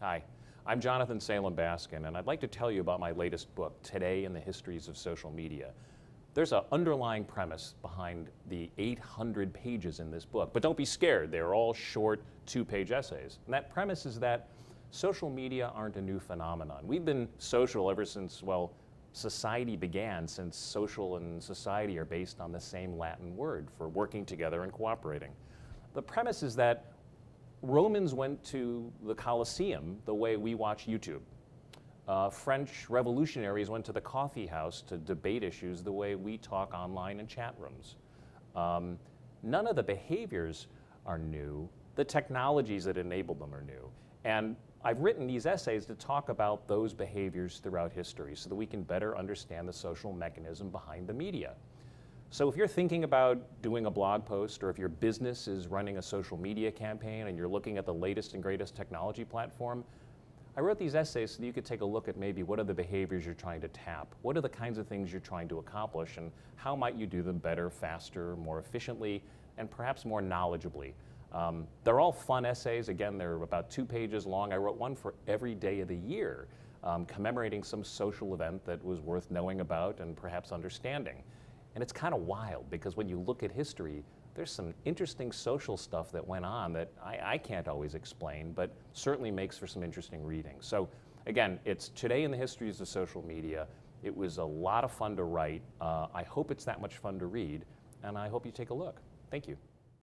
Hi, I'm Jonathan Salem Baskin, and I'd like to tell you about my latest book, Today in the Histories of Social Media. There's an underlying premise behind the 800 pages in this book, but don't be scared, they're all short two page essays. And that premise is that social media aren't a new phenomenon. We've been social ever since, well, society began, since social and society are based on the same Latin word for working together and cooperating. The premise is that Romans went to the Colosseum the way we watch YouTube. Uh, French revolutionaries went to the coffee house to debate issues the way we talk online in chat rooms. Um, none of the behaviors are new. The technologies that enabled them are new. And I've written these essays to talk about those behaviors throughout history so that we can better understand the social mechanism behind the media. So if you're thinking about doing a blog post or if your business is running a social media campaign and you're looking at the latest and greatest technology platform, I wrote these essays so that you could take a look at maybe what are the behaviors you're trying to tap, what are the kinds of things you're trying to accomplish, and how might you do them better, faster, more efficiently, and perhaps more knowledgeably. Um, they're all fun essays. Again, they're about two pages long. I wrote one for every day of the year, um, commemorating some social event that was worth knowing about and perhaps understanding. And it's kind of wild because when you look at history, there's some interesting social stuff that went on that I, I, can't always explain, but certainly makes for some interesting reading. So again, it's Today in the Histories of Social Media. It was a lot of fun to write. Uh, I hope it's that much fun to read, and I hope you take a look. Thank you.